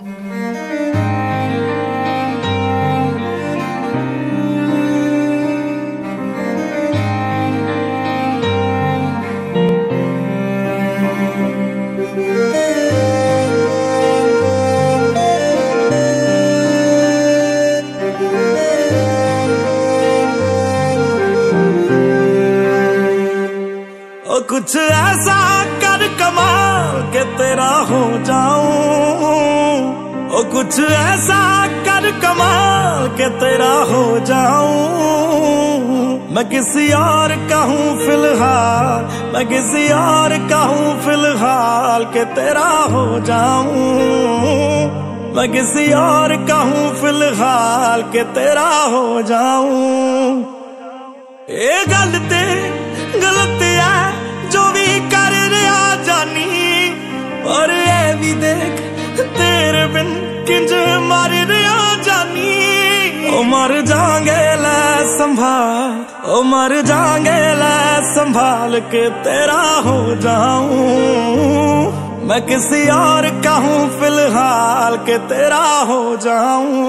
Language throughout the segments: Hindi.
कुछ ऐसा कर कमाल के तेरा हो जाऊँ ओ कुछ ऐसा कर कमाल के तेरा हो जाऊँ। मैं किसी और का फ़िलहाल, मैं किसी और का फ़िलहाल के तेरा हो जाऊँ। मैं किसी और का फ़िलहाल के तेरा हो जाऊँ। ये गलती गलती है, जो भी कर रहा जानी, और ये भी देख तेरे बिन किंज मर रिया जानी। ओ मर जागे ले संभाल। ओ मर जागे ले संभाल के तेरा हो जाऊँ। मैं किसी और कहूँ फ़िलहाल के तेरा हो जाऊँ।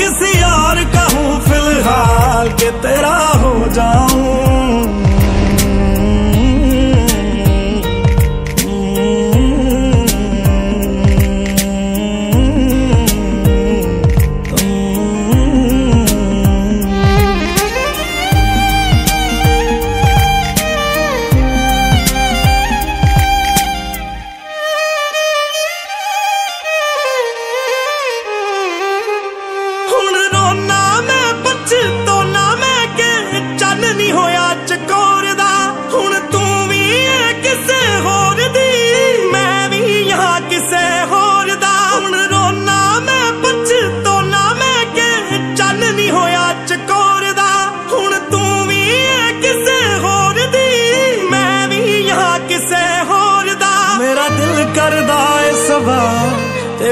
किसी यार का हूँ फ़िलहाल के तेरा हो जाऊँ।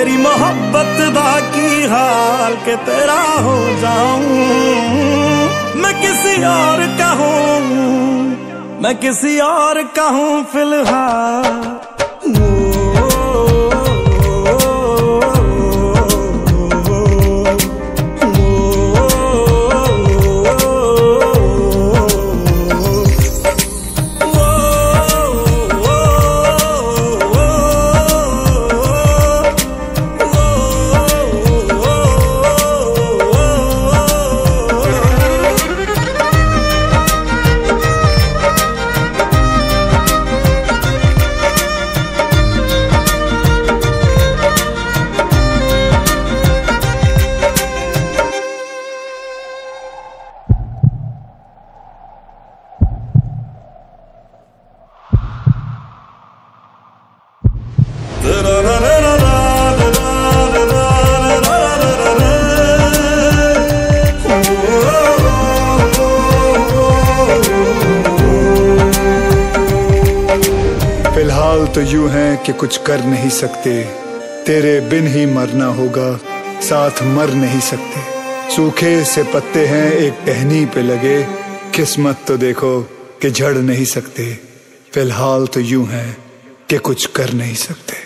तेरी मोहब्बत दा की हाल के तेरा हो जाऊँ। मैं किसी और का हूँ। मैं किसी और का हूँ फ़िलहाल। तो यूँ है कि कुछ कर नहीं सकते। तेरे बिन ही मरना होगा, साथ मर नहीं सकते। सूखे से पत्ते हैं, एक टहनी पे लगे। किस्मत तो देखो कि झड़ नहीं सकते। फ़िलहाल तो यूँ है कि कुछ कर नहीं सकते।